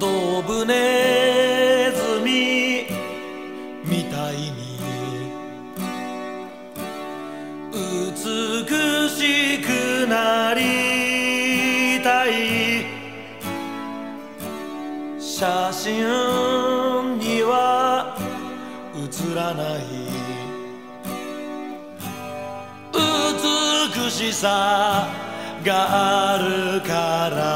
ドブネズミみたいに美しくなりたい。写真には写らない。美しさがあるから。